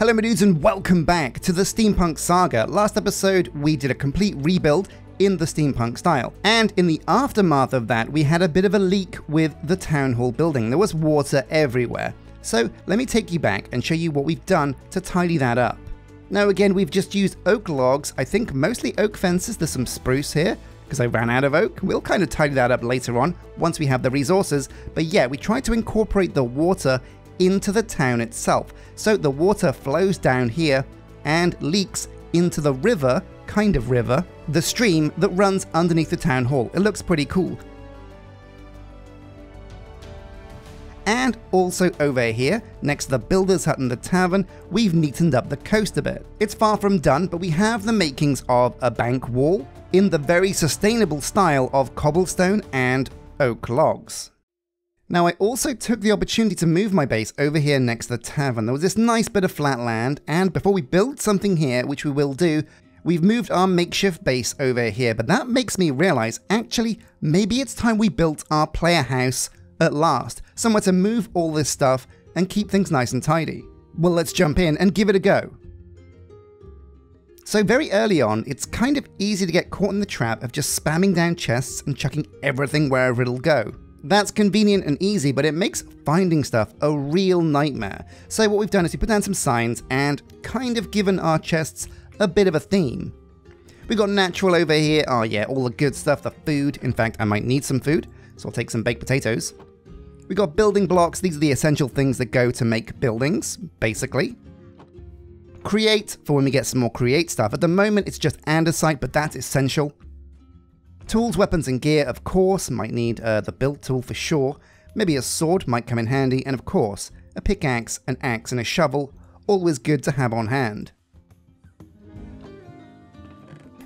Hello my dudes and welcome back to the Steampunk Saga. Last episode we did a complete rebuild in the steampunk style. And in the aftermath of that, we had a bit of a leak with the town hall building. There was water everywhere. So let me take you back and show you what we've done to tidy that up. Now again, we've just used oak logs, I think mostly oak fences, there's some spruce here, because I ran out of oak. We'll kind of tidy that up later on, once we have the resources. But yeah, we tried to incorporate the water into the town itself. So the water flows down here and leaks into the river, kind of river, the stream that runs underneath the town hall. It looks pretty cool. And also over here, next to the builder's hut and the tavern, we've neatened up the coast a bit. It's far from done, but we have the makings of a bank wall in the very sustainable style of cobblestone and oak logs. Now I also took the opportunity to move my base over here next to the tavern. There was this nice bit of flat land, and before we build something here, which we will do, we've moved our makeshift base over here, but that makes me realize, actually, maybe it's time we built our player house at last. Somewhere to move all this stuff and keep things nice and tidy. Well, let's jump in and give it a go. So very early on, it's kind of easy to get caught in the trap of just spamming down chests and chucking everything wherever it'll go. That's convenient and easy, but it makes finding stuff a real nightmare. So what we've done is we put down some signs and kind of given our chests a bit of a theme. We've got natural over here, oh yeah, all the good stuff, the food. In fact, I might need some food, so I'll take some baked potatoes. We've got building blocks, these are the essential things that go to make buildings, basically. Create, for when we get some more create stuff. At the moment it's just andesite, but that's essential. Tools, weapons, and gear, of course, might need uh, the build tool for sure. Maybe a sword might come in handy, and of course, a pickaxe, an axe, and a shovel, always good to have on hand.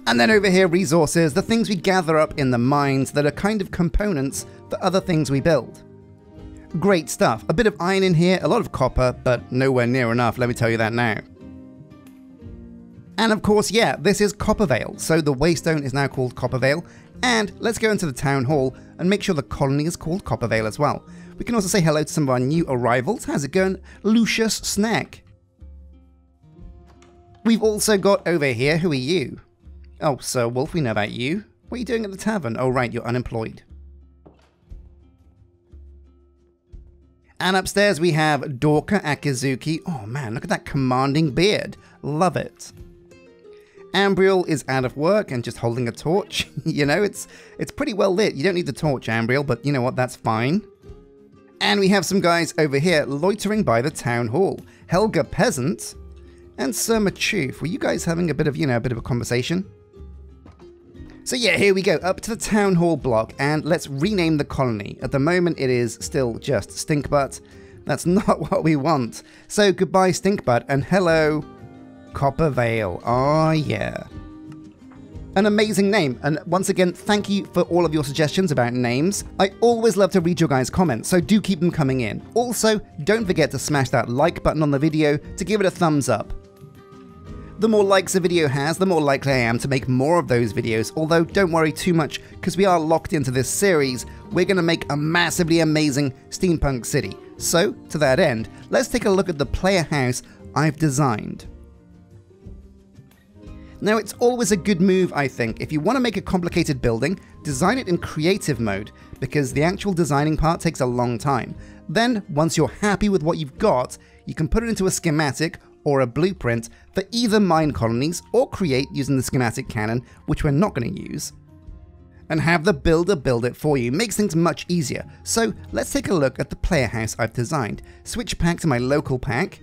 And then over here, resources, the things we gather up in the mines that are kind of components for other things we build. Great stuff. A bit of iron in here, a lot of copper, but nowhere near enough, let me tell you that now. And of course, yeah, this is Coppervale, so the Waystone is now called Coppervale, and let's go into the town hall and make sure the colony is called Coppervale as well. We can also say hello to some of our new arrivals. How's it going? Lucius Snack. We've also got over here, who are you? Oh, Sir Wolf, we know about you. What are you doing at the tavern? Oh, right, you're unemployed. And upstairs we have Dorka Akizuki. Oh man, look at that commanding beard. Love it. Ambriel is out of work and just holding a torch. you know, it's it's pretty well lit. You don't need the torch, Ambriel, but you know what, that's fine. And we have some guys over here loitering by the town hall. Helga Peasant and Sir Machoof. Were you guys having a bit of, you know, a bit of a conversation? So yeah, here we go, up to the town hall block, and let's rename the colony. At the moment, it is still just Stinkbutt. That's not what we want. So goodbye, Stinkbutt, and hello, Copper Vale. Oh, yeah. An amazing name, and once again, thank you for all of your suggestions about names. I always love to read your guys' comments, so do keep them coming in. Also, don't forget to smash that like button on the video to give it a thumbs up. The more likes a video has, the more likely I am to make more of those videos, although don't worry too much, because we are locked into this series, we're going to make a massively amazing steampunk city. So, to that end, let's take a look at the player house I've designed. Now, it's always a good move, I think, if you want to make a complicated building, design it in creative mode, because the actual designing part takes a long time. Then, once you're happy with what you've got, you can put it into a schematic or a blueprint for either Minecolonies or create using the schematic cannon, which we're not going to use. And have the builder build it for you makes things much easier. So let's take a look at the player house I've designed. Switch pack to my local pack,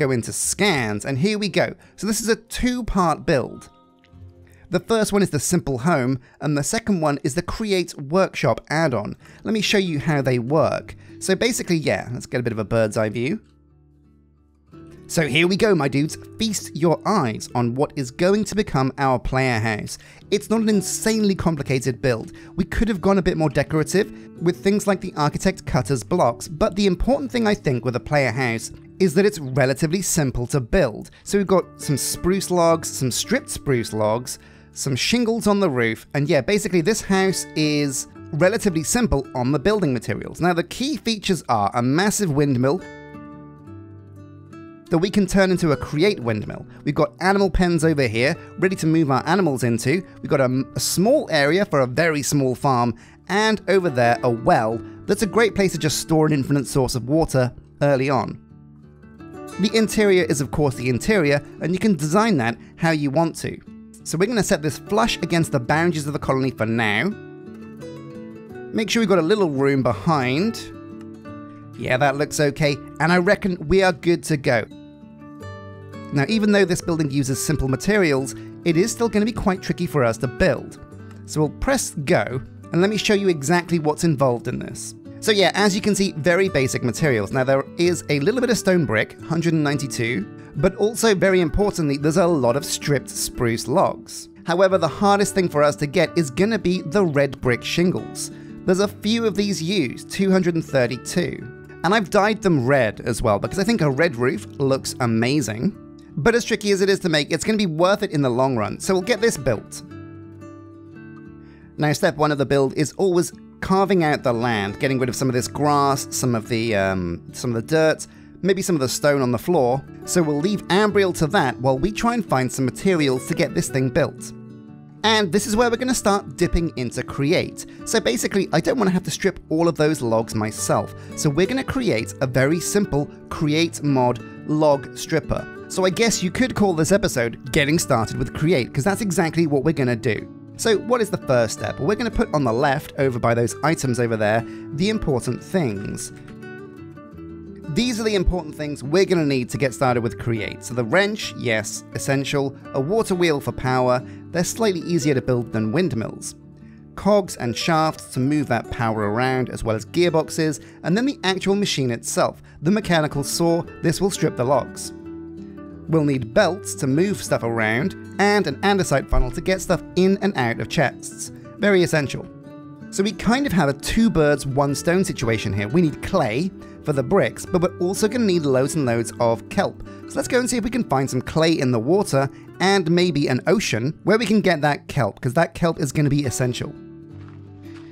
go into scans, and here we go. So this is a two-part build. The first one is the Simple Home, and the second one is the Create Workshop add-on. Let me show you how they work. So basically, yeah, let's get a bit of a bird's eye view. So here we go, my dudes. Feast your eyes on what is going to become our player house. It's not an insanely complicated build. We could have gone a bit more decorative with things like the Architect Cutter's blocks, but the important thing I think with a player house is that it's relatively simple to build. So we've got some spruce logs, some stripped spruce logs, some shingles on the roof, and yeah, basically this house is relatively simple on the building materials. Now the key features are a massive windmill, that we can turn into a create windmill. We've got animal pens over here, ready to move our animals into. We've got a, a small area for a very small farm, and over there, a well that's a great place to just store an infinite source of water early on. The interior is of course the interior, and you can design that how you want to. So we're going to set this flush against the boundaries of the colony for now. Make sure we've got a little room behind. Yeah, that looks okay, and I reckon we are good to go. Now, even though this building uses simple materials, it is still going to be quite tricky for us to build. So we'll press go, and let me show you exactly what's involved in this. So yeah, as you can see, very basic materials. Now there is a little bit of stone brick, 192, but also very importantly, there's a lot of stripped spruce logs. However, the hardest thing for us to get is gonna be the red brick shingles. There's a few of these used, 232. And I've dyed them red as well because I think a red roof looks amazing. But as tricky as it is to make, it's going to be worth it in the long run, so we'll get this built. Now, step one of the build is always carving out the land, getting rid of some of this grass, some of the um, some of the dirt, maybe some of the stone on the floor. So we'll leave Ambriel to that while we try and find some materials to get this thing built. And this is where we're going to start dipping into create. So basically, I don't want to have to strip all of those logs myself. So we're going to create a very simple create mod log stripper. So I guess you could call this episode getting started with create because that's exactly what we're going to do. So what is the first step? Well, we're going to put on the left, over by those items over there, the important things. These are the important things we're going to need to get started with Create. So the wrench, yes, essential, a water wheel for power, they're slightly easier to build than windmills. Cogs and shafts to move that power around, as well as gearboxes, and then the actual machine itself, the mechanical saw, this will strip the logs. We'll need belts to move stuff around, and an andesite funnel to get stuff in and out of chests. Very essential. So we kind of have a two birds, one stone situation here. We need clay for the bricks, but we're also going to need loads and loads of kelp. So let's go and see if we can find some clay in the water and maybe an ocean where we can get that kelp, because that kelp is going to be essential.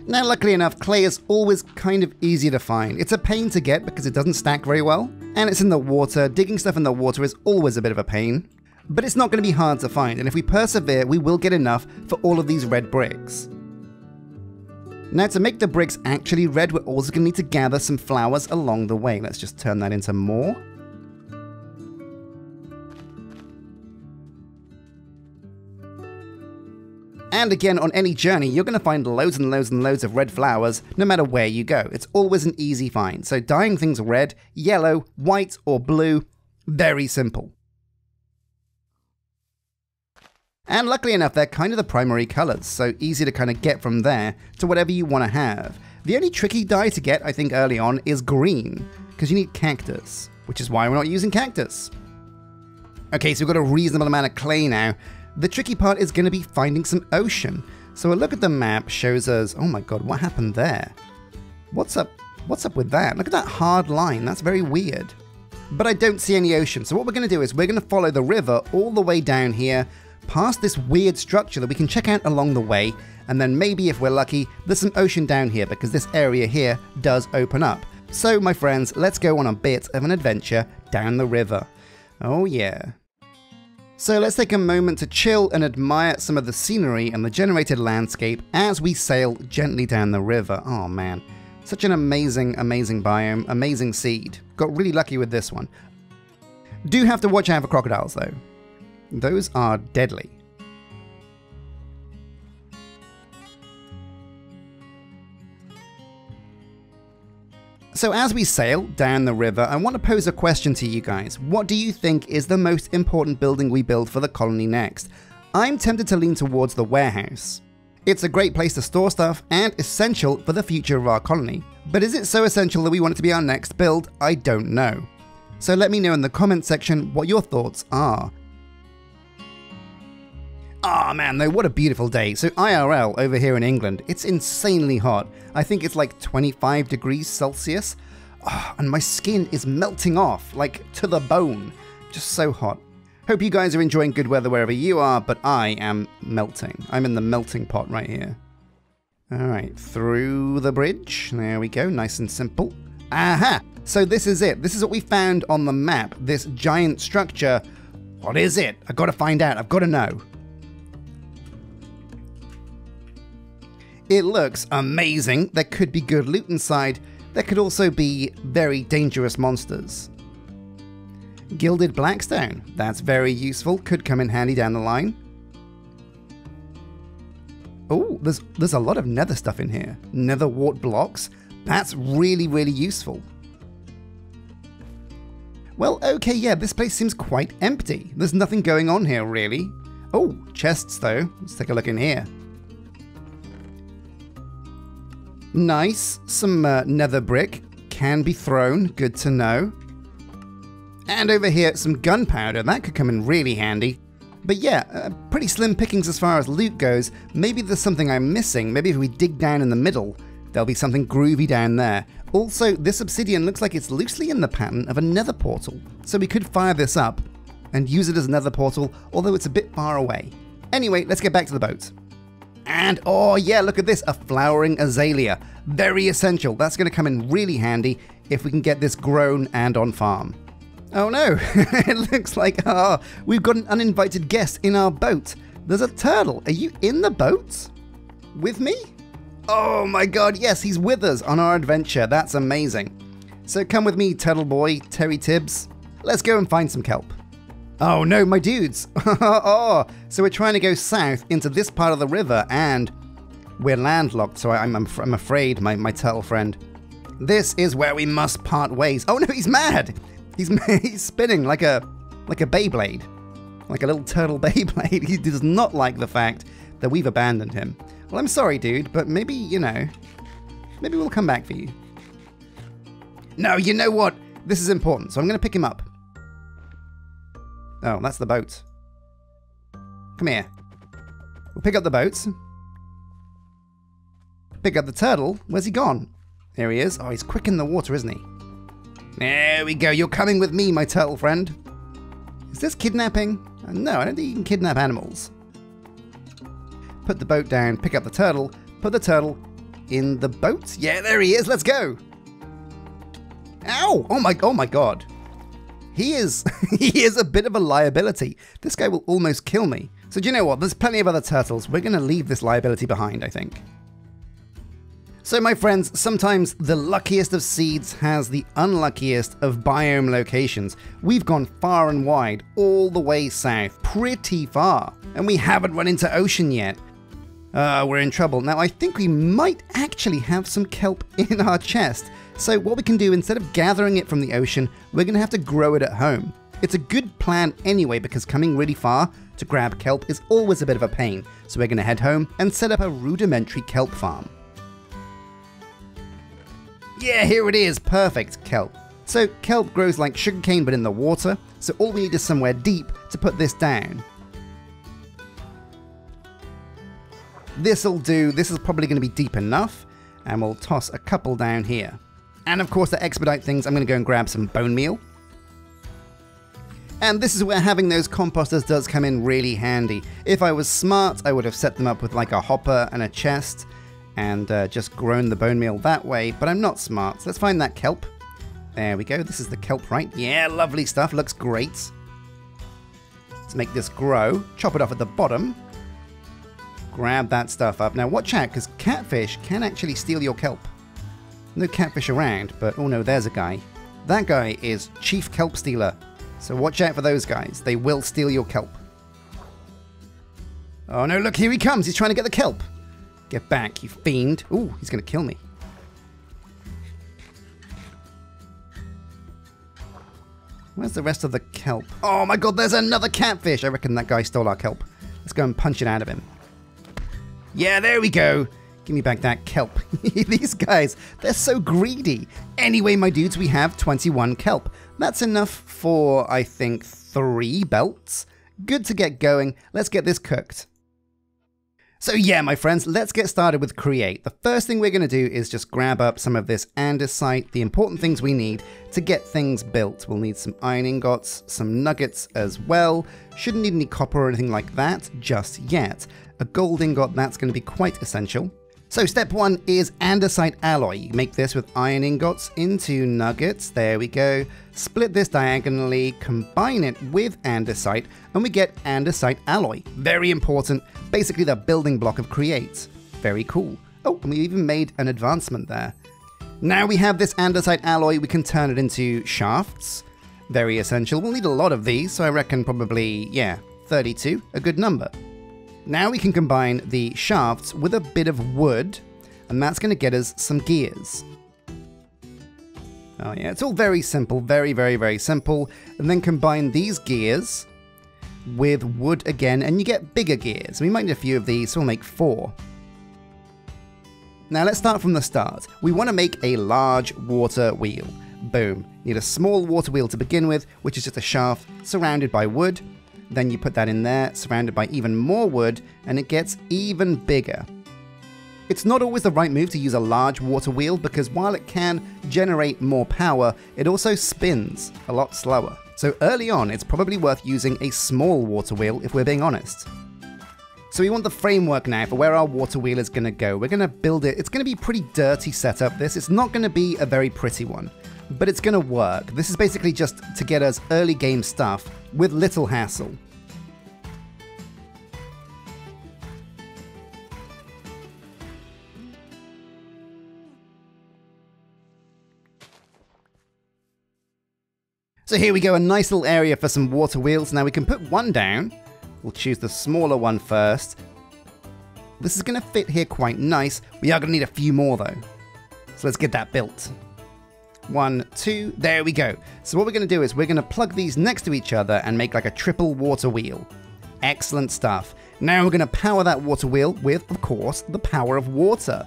Now, luckily enough, clay is always kind of easy to find. It's a pain to get because it doesn't stack very well, and it's in the water. Digging stuff in the water is always a bit of a pain. But it's not going to be hard to find, and if we persevere, we will get enough for all of these red bricks. Now to make the bricks actually red, we're also going to need to gather some flowers along the way. Let's just turn that into more. And again, on any journey, you're going to find loads and loads and loads of red flowers no matter where you go. It's always an easy find. So dyeing things red, yellow, white, or blue, very simple. And luckily enough, they're kind of the primary colors, so easy to kind of get from there to whatever you want to have. The only tricky dye to get, I think, early on is green, because you need cactus, which is why we're not using cactus. Okay, so we've got a reasonable amount of clay now, the tricky part is going to be finding some ocean. So a look at the map shows us, oh my god, what happened there? What's up? What's up with that? Look at that hard line, that's very weird. But I don't see any ocean, so what we're going to do is we're going to follow the river all the way down here, past this weird structure that we can check out along the way, and then maybe if we're lucky, there's some ocean down here because this area here does open up. So my friends, let's go on a bit of an adventure down the river. Oh yeah. So let's take a moment to chill and admire some of the scenery and the generated landscape as we sail gently down the river. Oh man, such an amazing, amazing biome, amazing seed. Got really lucky with this one. Do have to watch out for crocodiles though. Those are deadly. So as we sail down the river, I want to pose a question to you guys. What do you think is the most important building we build for the colony next? I'm tempted to lean towards the warehouse. It's a great place to store stuff and essential for the future of our colony. But is it so essential that we want it to be our next build? I don't know. So let me know in the comment section what your thoughts are. Ah oh, man, though, what a beautiful day. So IRL over here in England, it's insanely hot. I think it's like 25 degrees Celsius. Oh, and my skin is melting off, like to the bone. Just so hot. Hope you guys are enjoying good weather wherever you are, but I am melting. I'm in the melting pot right here. Alright, through the bridge. There we go, nice and simple. Aha! So this is it. This is what we found on the map. This giant structure. What is it? I've got to find out. I've got to know. It looks amazing. There could be good loot inside. There could also be very dangerous monsters. Gilded Blackstone. That's very useful. Could come in handy down the line. Oh, there's there's a lot of nether stuff in here. Nether wart blocks. That's really, really useful. Well, okay, yeah, this place seems quite empty. There's nothing going on here, really. Oh, chests, though. Let's take a look in here. Nice. Some uh, nether brick can be thrown. Good to know. And over here, some gunpowder. That could come in really handy. But yeah, uh, pretty slim pickings as far as loot goes. Maybe there's something I'm missing. Maybe if we dig down in the middle, there'll be something groovy down there. Also, this obsidian looks like it's loosely in the pattern of a nether portal, so we could fire this up and use it as a nether portal, although it's a bit far away. Anyway, let's get back to the boat. And oh yeah, look at this, a flowering azalea. Very essential. That's going to come in really handy if we can get this grown and on farm. Oh no, it looks like oh, we've got an uninvited guest in our boat. There's a turtle. Are you in the boat? With me? Oh my god, yes, he's with us on our adventure. That's amazing. So come with me, Turtle Boy, Terry Tibbs. Let's go and find some kelp. Oh no, my dudes. oh, so we're trying to go south into this part of the river and we're landlocked, so I'm, I'm, I'm afraid, my, my turtle friend. This is where we must part ways. Oh no, he's mad. He's, he's spinning like a, like a Beyblade. Like a little turtle Beyblade. He does not like the fact that we've abandoned him. Well, I'm sorry, dude, but maybe, you know, maybe we'll come back for you. No, you know what? This is important, so I'm going to pick him up. Oh, that's the boat. Come here. We'll pick up the boat. Pick up the turtle. Where's he gone? There he is. Oh, he's quick in the water, isn't he? There we go. You're coming with me, my turtle friend. Is this kidnapping? Uh, no, I don't think you can kidnap animals put the boat down, pick up the turtle, put the turtle in the boat. Yeah, there he is. Let's go. Ow! Oh my, oh my god. He is, he is a bit of a liability. This guy will almost kill me. So do you know what? There's plenty of other turtles. We're going to leave this liability behind, I think. So my friends, sometimes the luckiest of seeds has the unluckiest of biome locations. We've gone far and wide, all the way south, pretty far, and we haven't run into ocean yet. Uh, we're in trouble. Now, I think we might actually have some kelp in our chest. So what we can do, instead of gathering it from the ocean, we're going to have to grow it at home. It's a good plan anyway, because coming really far to grab kelp is always a bit of a pain. So we're going to head home and set up a rudimentary kelp farm. Yeah, here it is. Perfect kelp. So kelp grows like sugarcane but in the water, so all we need is somewhere deep to put this down. This'll do. This is probably going to be deep enough. And we'll toss a couple down here. And of course, to expedite things, I'm going to go and grab some bone meal. And this is where having those composters does come in really handy. If I was smart, I would have set them up with like a hopper and a chest and uh, just grown the bone meal that way, but I'm not smart. So let's find that kelp. There we go. This is the kelp, right? Yeah, lovely stuff. Looks great. Let's make this grow. Chop it off at the bottom grab that stuff up. Now watch out, because catfish can actually steal your kelp. No catfish around, but oh no, there's a guy. That guy is Chief Kelp Stealer. So watch out for those guys. They will steal your kelp. Oh no, look, here he comes. He's trying to get the kelp. Get back, you fiend. Ooh, he's going to kill me. Where's the rest of the kelp? Oh my god, there's another catfish. I reckon that guy stole our kelp. Let's go and punch it out of him. Yeah, there we go. Give me back that kelp. These guys, they're so greedy. Anyway, my dudes, we have 21 kelp. That's enough for, I think, three belts. Good to get going. Let's get this cooked. So yeah, my friends, let's get started with Create. The first thing we're going to do is just grab up some of this andesite, the important things we need to get things built. We'll need some iron ingots, some nuggets as well. Shouldn't need any copper or anything like that just yet. A gold ingot, that's going to be quite essential. So step one is andesite alloy. You make this with iron ingots into nuggets. There we go. Split this diagonally, combine it with andesite, and we get andesite alloy. Very important. Basically the building block of Create. Very cool. Oh, and we even made an advancement there. Now we have this andesite alloy, we can turn it into shafts. Very essential. We'll need a lot of these, so I reckon probably, yeah, 32, a good number. Now we can combine the shafts with a bit of wood, and that's going to get us some gears. Oh yeah, it's all very simple, very, very, very simple. And then combine these gears with wood again, and you get bigger gears. We might need a few of these, so we'll make four. Now let's start from the start. We want to make a large water wheel. Boom. Need a small water wheel to begin with, which is just a shaft surrounded by wood. Then you put that in there, surrounded by even more wood, and it gets even bigger. It's not always the right move to use a large water wheel because while it can generate more power, it also spins a lot slower. So early on, it's probably worth using a small water wheel if we're being honest. So we want the framework now for where our water wheel is going to go. We're going to build it. It's going to be pretty dirty setup this. It's not going to be a very pretty one, but it's going to work. This is basically just to get us early game stuff with little hassle. So here we go, a nice little area for some water wheels. Now we can put one down. We'll choose the smaller one first. This is going to fit here quite nice. We are going to need a few more though. So let's get that built. One, two, there we go. So what we're going to do is we're going to plug these next to each other and make like a triple water wheel. Excellent stuff. Now we're going to power that water wheel with, of course, the power of water.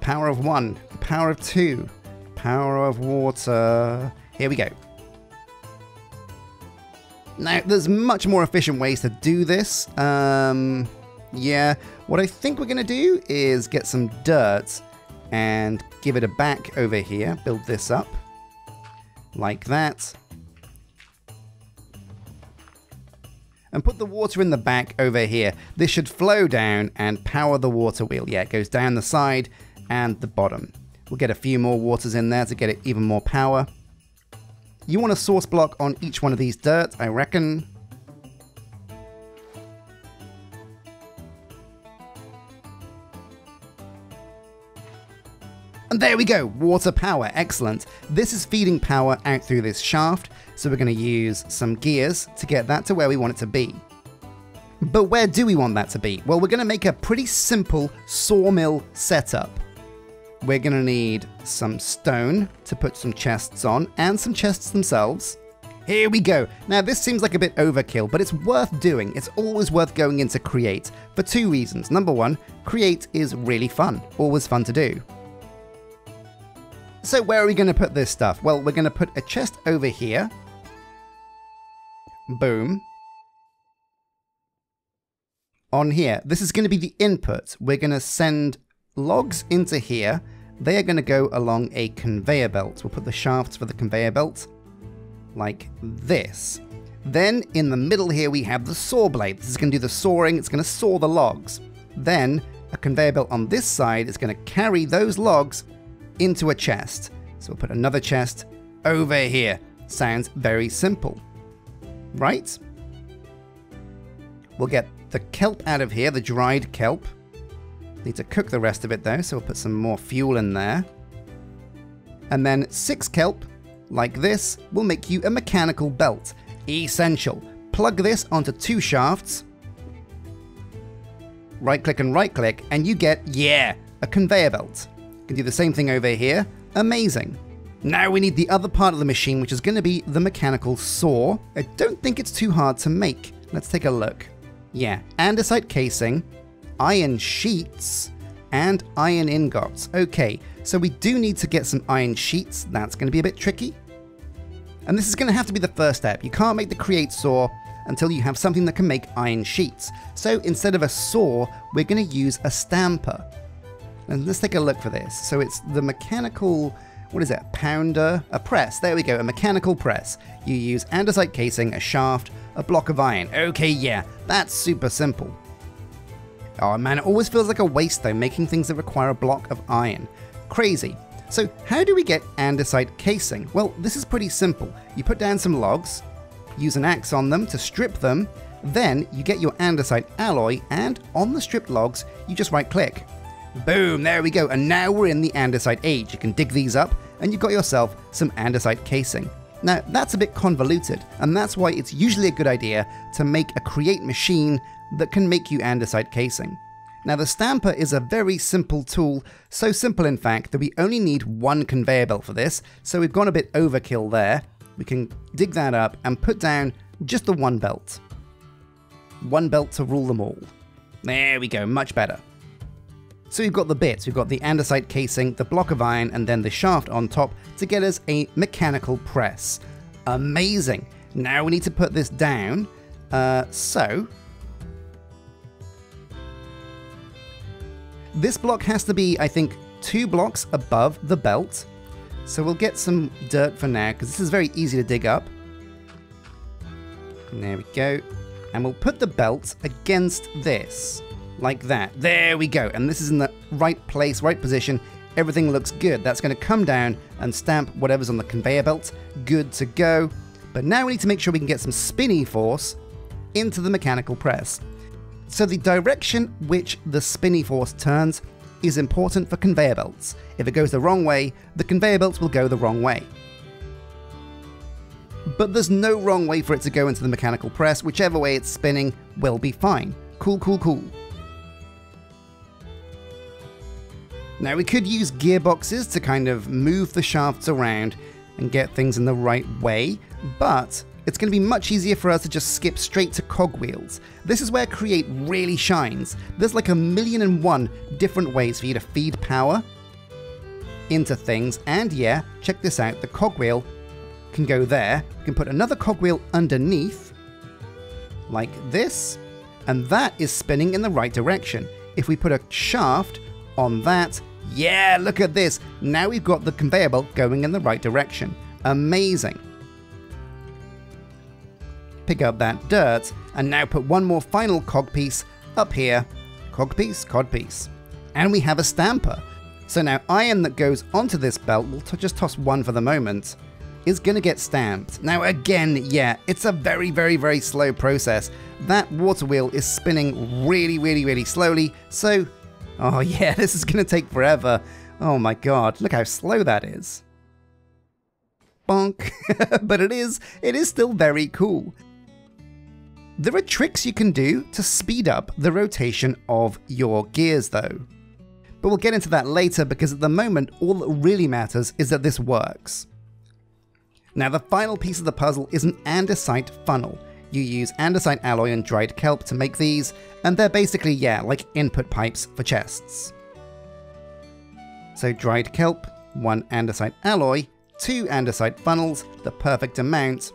Power of one, power of two, power of water. Here we go. Now, there's much more efficient ways to do this. Um, yeah, what I think we're going to do is get some dirt and give it a back over here. Build this up like that. And put the water in the back over here. This should flow down and power the water wheel. Yeah, it goes down the side and the bottom. We'll get a few more waters in there to get it even more power. You want a source block on each one of these dirt, I reckon. And there we go, water power, excellent. This is feeding power out through this shaft, so we're gonna use some gears to get that to where we want it to be. But where do we want that to be? Well, we're gonna make a pretty simple sawmill setup. We're gonna need some stone to put some chests on, and some chests themselves. Here we go. Now this seems like a bit overkill, but it's worth doing. It's always worth going into Create for two reasons. Number one, Create is really fun, always fun to do. So where are we going to put this stuff? Well, we're going to put a chest over here. Boom. On here. This is going to be the input. We're going to send logs into here. They are going to go along a conveyor belt. We'll put the shafts for the conveyor belt like this. Then in the middle here we have the saw blade. This is going to do the sawing. It's going to saw the logs. Then a conveyor belt on this side is going to carry those logs into a chest. So we'll put another chest over here. Sounds very simple, right? We'll get the kelp out of here, the dried kelp. Need to cook the rest of it though, so we'll put some more fuel in there. And then six kelp, like this, will make you a mechanical belt. Essential. Plug this onto two shafts. Right click and right click, and you get, yeah, a conveyor belt. Can do the same thing over here. Amazing. Now we need the other part of the machine, which is going to be the mechanical saw. I don't think it's too hard to make. Let's take a look. Yeah, andesite casing, iron sheets, and iron ingots. Okay, so we do need to get some iron sheets. That's going to be a bit tricky. And this is going to have to be the first step. You can't make the create saw until you have something that can make iron sheets. So instead of a saw, we're going to use a stamper. And let's take a look for this. So it's the mechanical, what is it, pounder? A press, there we go, a mechanical press. You use andesite casing, a shaft, a block of iron. Okay, yeah, that's super simple. Oh man, it always feels like a waste though, making things that require a block of iron. Crazy. So how do we get andesite casing? Well, this is pretty simple. You put down some logs, use an axe on them to strip them, then you get your andesite alloy, and on the stripped logs, you just right click. Boom, there we go, and now we're in the andesite age. You can dig these up, and you've got yourself some andesite casing. Now, that's a bit convoluted, and that's why it's usually a good idea to make a create machine that can make you andesite casing. Now, the stamper is a very simple tool, so simple in fact that we only need one conveyor belt for this, so we've gone a bit overkill there. We can dig that up and put down just the one belt. One belt to rule them all. There we go, much better. So we've got the bits, we've got the andesite casing, the block of iron, and then the shaft on top to get us a mechanical press. Amazing! Now we need to put this down. Uh, so, this block has to be, I think, two blocks above the belt. So we'll get some dirt for now, because this is very easy to dig up. There we go. And we'll put the belt against this like that. There we go. And this is in the right place, right position. Everything looks good. That's going to come down and stamp whatever's on the conveyor belt. Good to go. But now we need to make sure we can get some spinny force into the mechanical press. So the direction which the spinny force turns is important for conveyor belts. If it goes the wrong way, the conveyor belts will go the wrong way. But there's no wrong way for it to go into the mechanical press, whichever way it's spinning will be fine. Cool, cool, cool. Now we could use gearboxes to kind of move the shafts around and get things in the right way, but it's going to be much easier for us to just skip straight to cogwheels. This is where Create really shines. There's like a million and one different ways for you to feed power into things, and yeah, check this out, the cogwheel can go there. You can put another cogwheel underneath, like this, and that is spinning in the right direction. If we put a shaft on that, yeah, look at this. Now we've got the conveyor belt going in the right direction. Amazing. Pick up that dirt, and now put one more final cog piece up here. Cog piece, cod piece. And we have a stamper. So now iron that goes onto this belt, we'll just toss one for the moment, is going to get stamped. Now again, yeah, it's a very, very, very slow process. That water wheel is spinning really, really, really slowly, so Oh yeah, this is gonna take forever. Oh my god, look how slow that is. Bonk. but it is, it is still very cool. There are tricks you can do to speed up the rotation of your gears though. But we'll get into that later because at the moment all that really matters is that this works. Now the final piece of the puzzle is an andesite funnel. You use andesite alloy and dried kelp to make these, and they're basically, yeah, like input pipes for chests. So dried kelp, one andesite alloy, two andesite funnels, the perfect amount.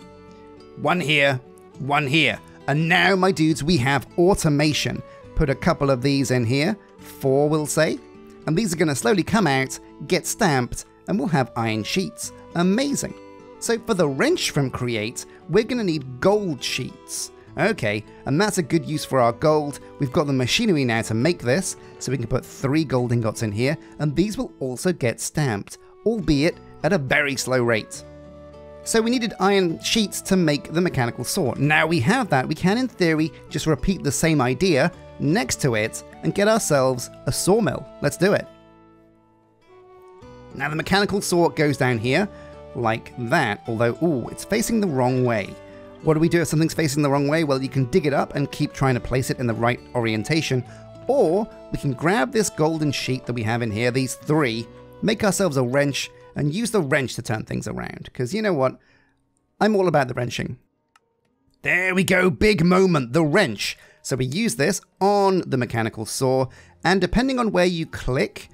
One here, one here. And now, my dudes, we have automation. Put a couple of these in here, four we'll say, and these are going to slowly come out, get stamped, and we'll have iron sheets. Amazing. So for the wrench from Create, we're going to need gold sheets. Okay, and that's a good use for our gold. We've got the machinery now to make this, so we can put three gold ingots in here, and these will also get stamped, albeit at a very slow rate. So we needed iron sheets to make the mechanical saw. Now we have that, we can in theory just repeat the same idea next to it and get ourselves a sawmill. Let's do it. Now the mechanical saw goes down here, like that, although, ooh, it's facing the wrong way. What do we do if something's facing the wrong way? Well, you can dig it up and keep trying to place it in the right orientation, or we can grab this golden sheet that we have in here, these three, make ourselves a wrench, and use the wrench to turn things around. Because you know what? I'm all about the wrenching. There we go, big moment, the wrench. So we use this on the mechanical saw, and depending on where you click,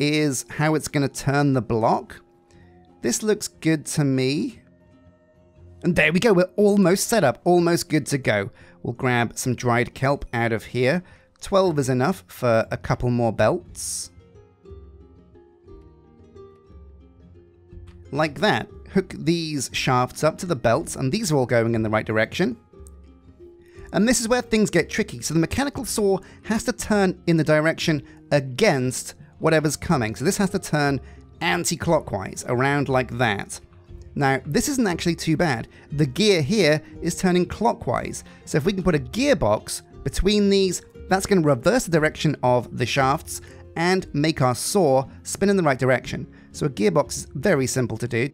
is how it's going to turn the block. This looks good to me. And there we go, we're almost set up, almost good to go. We'll grab some dried kelp out of here. 12 is enough for a couple more belts. Like that. Hook these shafts up to the belts, and these are all going in the right direction. And this is where things get tricky. So the mechanical saw has to turn in the direction against whatever's coming. So this has to turn anti-clockwise, around like that. Now, this isn't actually too bad. The gear here is turning clockwise. So if we can put a gearbox between these, that's going to reverse the direction of the shafts and make our saw spin in the right direction. So a gearbox is very simple to do.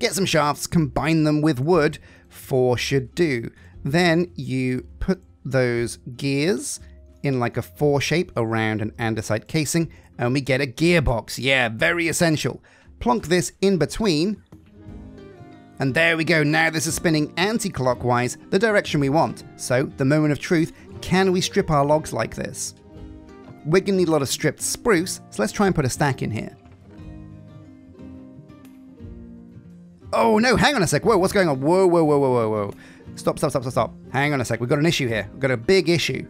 Get some shafts, combine them with wood, four should do. Then you put those gears in like a four shape around an andesite casing, and we get a gearbox. Yeah, very essential. Plonk this in between, and there we go. Now this is spinning anti-clockwise, the direction we want. So, the moment of truth, can we strip our logs like this? We're gonna need a lot of stripped spruce, so let's try and put a stack in here. Oh no, hang on a sec. Whoa, what's going on? Whoa, whoa, whoa, whoa, whoa, whoa. Stop, stop, stop, stop, stop. Hang on a sec. We've got an issue here. We've got a big issue.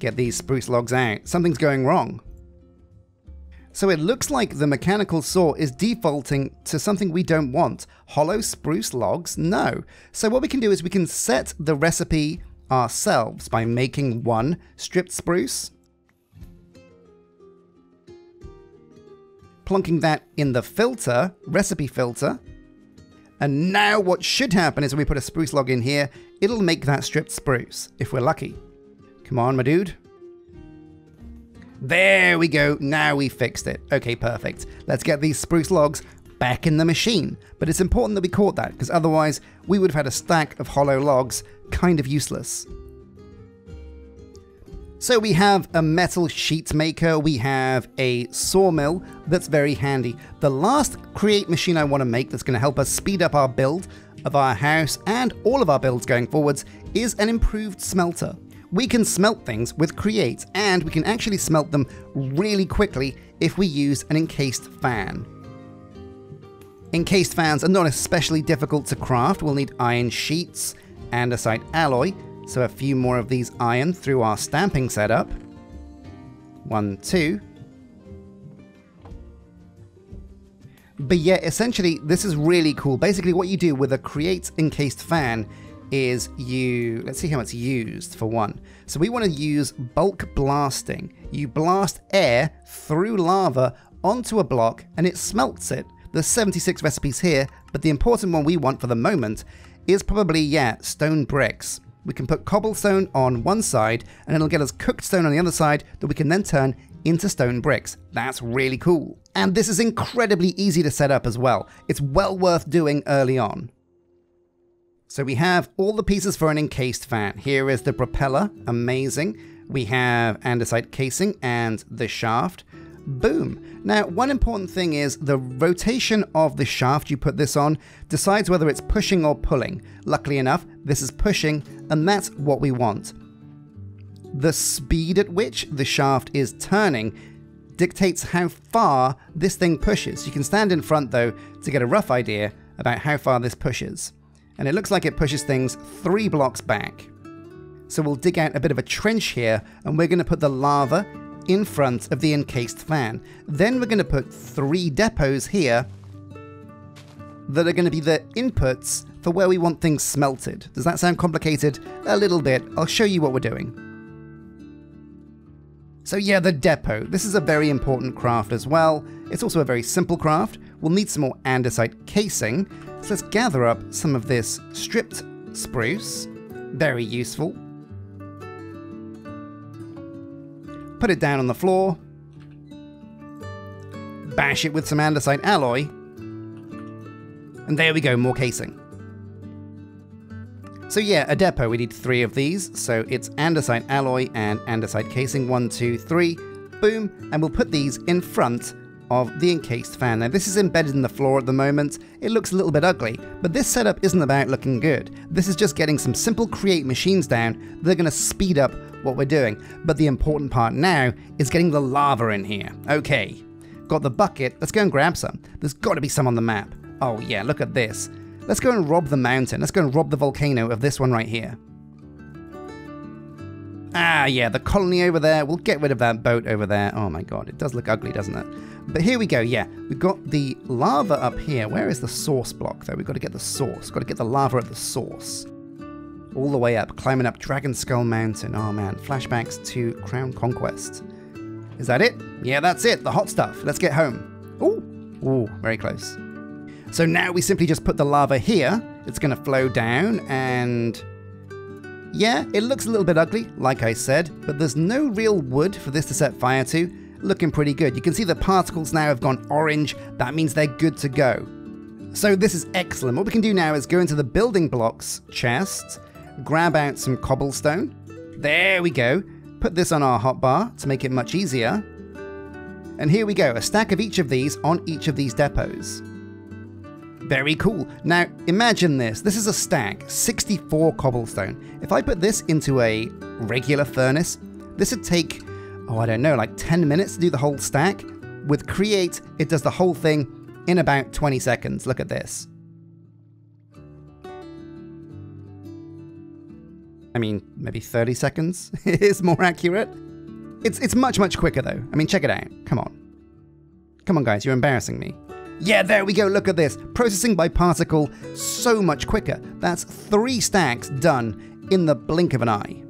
Get these spruce logs out. Something's going wrong. So it looks like the mechanical saw is defaulting to something we don't want. Hollow spruce logs? No. So what we can do is we can set the recipe ourselves by making one stripped spruce, plunking that in the filter, recipe filter, and now what should happen is when we put a spruce log in here, it'll make that stripped spruce, if we're lucky. Come on, my dude. There we go, now we fixed it. Okay, perfect. Let's get these spruce logs back in the machine. But it's important that we caught that, because otherwise we would have had a stack of hollow logs, kind of useless. So we have a metal sheet maker, we have a sawmill that's very handy. The last create machine I want to make that's going to help us speed up our build of our house and all of our builds going forwards is an improved smelter. We can smelt things with Create, and we can actually smelt them really quickly if we use an encased fan. Encased fans are not especially difficult to craft. We'll need iron sheets, andesite alloy, so a few more of these iron through our stamping setup. One, two. But yeah, essentially, this is really cool. Basically, what you do with a Create encased fan is you, let's see how it's used for one. So we want to use bulk blasting. You blast air through lava onto a block and it smelts it. There's 76 recipes here, but the important one we want for the moment is probably, yeah, stone bricks. We can put cobblestone on one side and it'll get us cooked stone on the other side that we can then turn into stone bricks. That's really cool. And this is incredibly easy to set up as well. It's well worth doing early on. So we have all the pieces for an encased fan. Here is the propeller, amazing. We have andesite casing and the shaft. Boom. Now, one important thing is the rotation of the shaft you put this on decides whether it's pushing or pulling. Luckily enough, this is pushing, and that's what we want. The speed at which the shaft is turning dictates how far this thing pushes. You can stand in front, though, to get a rough idea about how far this pushes and it looks like it pushes things three blocks back. So we'll dig out a bit of a trench here, and we're going to put the lava in front of the encased fan. Then we're going to put three depots here that are going to be the inputs for where we want things smelted. Does that sound complicated? A little bit. I'll show you what we're doing. So yeah, the depot. This is a very important craft as well. It's also a very simple craft. We'll need some more andesite casing, so let's gather up some of this stripped spruce. Very useful. Put it down on the floor. Bash it with some andesite alloy. And there we go, more casing. So yeah, a depot, we need three of these. So it's andesite alloy and andesite casing, one, two, three, boom. And we'll put these in front of the encased fan. Now this is embedded in the floor at the moment, it looks a little bit ugly, but this setup isn't about looking good. This is just getting some simple create machines down that are going to speed up what we're doing. But the important part now is getting the lava in here. Okay, got the bucket, let's go and grab some. There's got to be some on the map. Oh yeah, look at this. Let's go and rob the mountain. Let's go and rob the volcano of this one right here. Ah, yeah, the colony over there. We'll get rid of that boat over there. Oh my god, it does look ugly, doesn't it? But here we go, yeah. We've got the lava up here. Where is the source block, though? We've got to get the source. Got to get the lava at the source. All the way up, climbing up Dragon Skull Mountain. Oh man, flashbacks to Crown Conquest. Is that it? Yeah, that's it. The hot stuff. Let's get home. Ooh, ooh, very close. So now we simply just put the lava here. It's going to flow down and... Yeah, it looks a little bit ugly, like I said, but there's no real wood for this to set fire to. Looking pretty good. You can see the particles now have gone orange. That means they're good to go. So this is excellent. What we can do now is go into the building blocks chest, grab out some cobblestone. There we go. Put this on our hotbar to make it much easier. And here we go, a stack of each of these on each of these depots. Very cool. Now, imagine this. This is a stack, 64 cobblestone. If I put this into a regular furnace, this would take, oh, I don't know, like 10 minutes to do the whole stack. With Create, it does the whole thing in about 20 seconds. Look at this. I mean, maybe 30 seconds is more accurate. It's, it's much, much quicker though. I mean, check it out. Come on. Come on, guys, you're embarrassing me. Yeah, there we go, look at this. Processing by particle, so much quicker. That's three stacks done in the blink of an eye.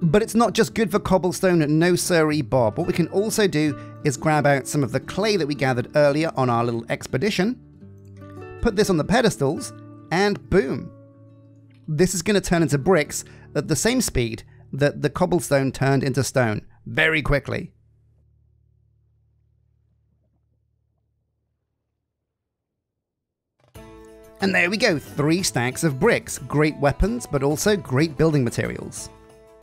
But it's not just good for cobblestone, no siree Bob. What we can also do is grab out some of the clay that we gathered earlier on our little expedition, put this on the pedestals, and boom. This is going to turn into bricks at the same speed that the cobblestone turned into stone, very quickly. And there we go, three stacks of bricks. Great weapons, but also great building materials.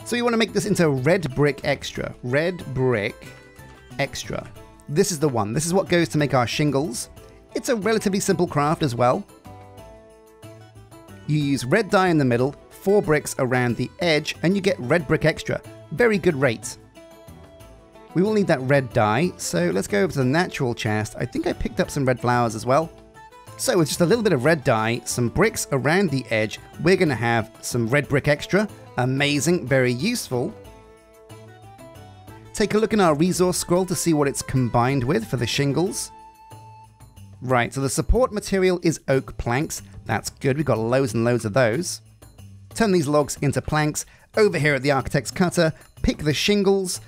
So you want to make this into red brick extra. Red brick extra. This is the one. This is what goes to make our shingles. It's a relatively simple craft as well. You use red dye in the middle, four bricks around the edge, and you get red brick extra. Very good rate. We will need that red dye, so let's go over to the natural chest. I think I picked up some red flowers as well. So with just a little bit of red dye, some bricks around the edge, we're going to have some red brick extra. Amazing, very useful. Take a look in our resource scroll to see what it's combined with for the shingles. Right, so the support material is oak planks. That's good, we've got loads and loads of those. Turn these logs into planks. Over here at the Architect's Cutter, pick the shingles.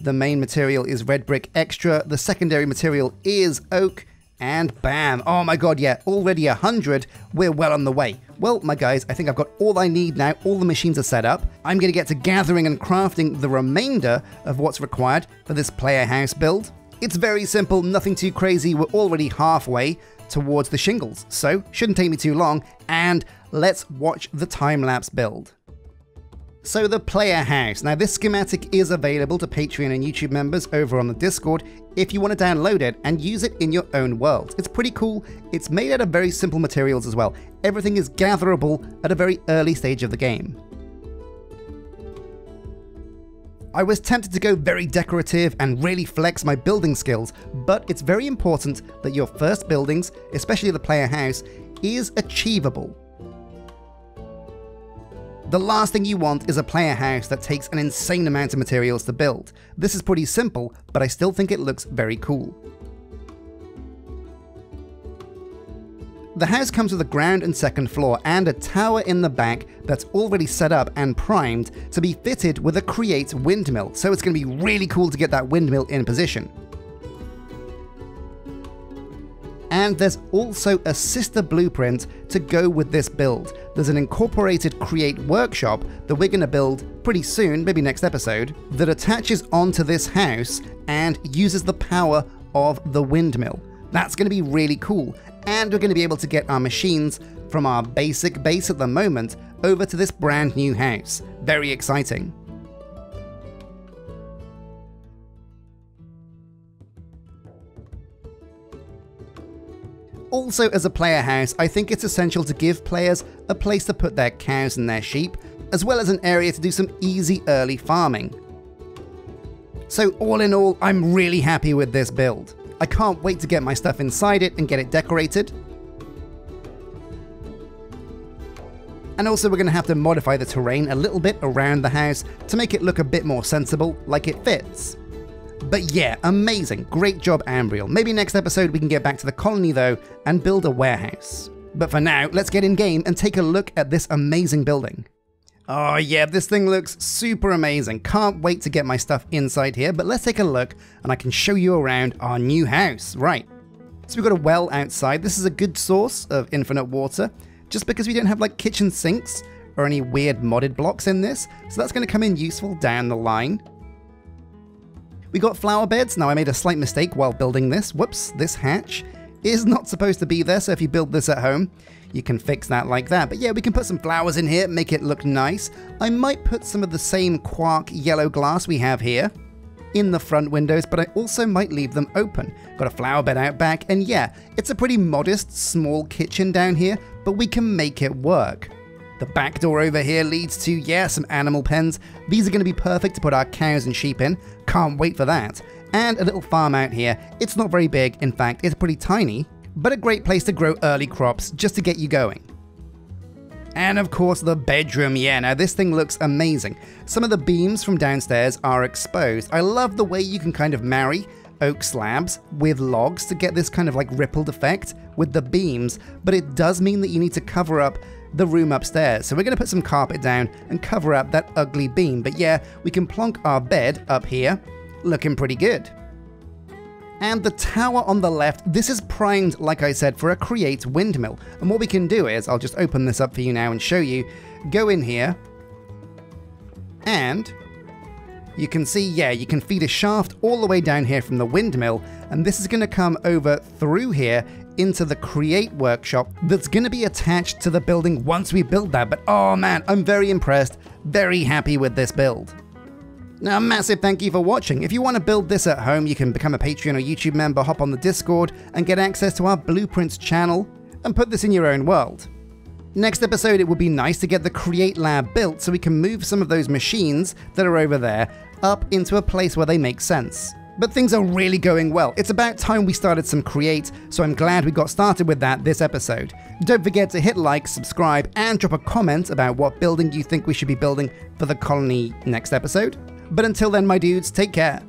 The main material is red brick extra. The secondary material is oak. And bam! Oh my god, yeah, already 100. We're well on the way. Well, my guys, I think I've got all I need now. All the machines are set up. I'm going to get to gathering and crafting the remainder of what's required for this player house build. It's very simple, nothing too crazy. We're already halfway towards the shingles, so shouldn't take me too long. And let's watch the time-lapse build. So the player house. Now this schematic is available to Patreon and YouTube members over on the Discord if you want to download it and use it in your own world. It's pretty cool. It's made out of very simple materials as well. Everything is gatherable at a very early stage of the game. I was tempted to go very decorative and really flex my building skills, but it's very important that your first buildings, especially the player house, is achievable. The last thing you want is a player house that takes an insane amount of materials to build. This is pretty simple, but I still think it looks very cool. The house comes with a ground and second floor and a tower in the back that's already set up and primed to be fitted with a Create windmill, so it's going to be really cool to get that windmill in position. And there's also a sister blueprint to go with this build. There's an incorporated Create workshop that we're going to build pretty soon, maybe next episode, that attaches onto this house and uses the power of the windmill. That's going to be really cool, and we're going to be able to get our machines from our basic base at the moment over to this brand new house. Very exciting. Also, as a player house, I think it's essential to give players a place to put their cows and their sheep, as well as an area to do some easy early farming. So all in all, I'm really happy with this build. I can't wait to get my stuff inside it and get it decorated. And also we're going to have to modify the terrain a little bit around the house to make it look a bit more sensible, like it fits. But yeah, amazing. Great job, Ambriel. Maybe next episode we can get back to the colony though and build a warehouse. But for now, let's get in game and take a look at this amazing building. Oh yeah, this thing looks super amazing. Can't wait to get my stuff inside here, but let's take a look and I can show you around our new house. Right. So we've got a well outside. This is a good source of infinite water, just because we don't have like kitchen sinks or any weird modded blocks in this. So that's going to come in useful down the line. We got flower beds. Now I made a slight mistake while building this. Whoops, this hatch is not supposed to be there, so if you build this at home, you can fix that like that. But yeah, we can put some flowers in here, make it look nice. I might put some of the same quark yellow glass we have here in the front windows, but I also might leave them open. Got a flower bed out back, and yeah, it's a pretty modest, small kitchen down here, but we can make it work. The back door over here leads to, yeah, some animal pens. These are going to be perfect to put our cows and sheep in. Can't wait for that. And a little farm out here. It's not very big, in fact, it's pretty tiny, but a great place to grow early crops just to get you going. And of course, the bedroom. Yeah, now this thing looks amazing. Some of the beams from downstairs are exposed. I love the way you can kind of marry oak slabs with logs to get this kind of like rippled effect with the beams, but it does mean that you need to cover up the room upstairs. So we're going to put some carpet down and cover up that ugly beam. But yeah, we can plonk our bed up here, looking pretty good. And the tower on the left, this is primed, like I said, for a create windmill. And what we can do is, I'll just open this up for you now and show you, go in here, and you can see, yeah, you can feed a shaft all the way down here from the windmill, and this is going to come over through here into the Create workshop that's going to be attached to the building once we build that. But oh man, I'm very impressed, very happy with this build. Now, massive thank you for watching. If you want to build this at home, you can become a Patreon or YouTube member, hop on the Discord, and get access to our Blueprints channel, and put this in your own world. Next episode, it would be nice to get the Create Lab built so we can move some of those machines that are over there up into a place where they make sense. But things are really going well. It's about time we started some Create, so I'm glad we got started with that this episode. Don't forget to hit like, subscribe, and drop a comment about what building you think we should be building for the colony next episode. But until then, my dudes, take care.